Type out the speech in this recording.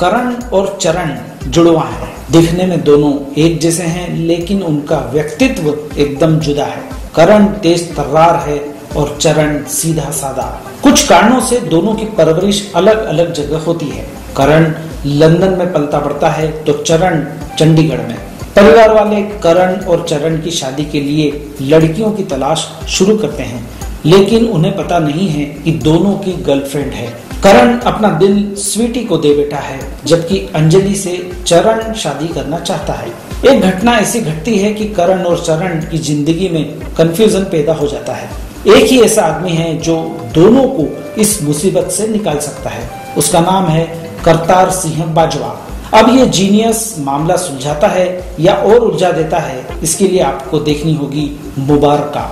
करण और चरण जुड़वा है। दिखने में दोनों एक जैसे हैं, लेकिन उनका व्यक्तित्व एकदम जुदा है। करण तेज तर्रार है और चरण सीधा सादा कुछ कारणों से दोनों की परवरिश अलग अलग जगह होती है। करण लंदन में पलता पड़ता है तो चरण चंडीगढ़ में। परिवार वाले करण और चरण की शादी के लिए लड़कियों की तलाश शुरू करते हैं। लेकिन उन्हें पता नहीं है कि दोनों की गर्लफ्रेंड है। करण अपना दिल स्वीटी को दे बैठा है, जबकि अंजलि से चरण शादी करना चाहता है। एक घटना ऐसी घटती है कि करण और चरण की ज़िंदगी में कंफ्यूजन पैदा हो जाता है। एक ही ऐसा आदमी है जो दोनों को इस मुसीबत से निकाल सकता है। उसका नाम है करतार सिंह बाजवा। अब ये जीनियस मामला सुलझाता है या और उलझा देता है, इसके लिए आपको देखनी होगी मुबारका।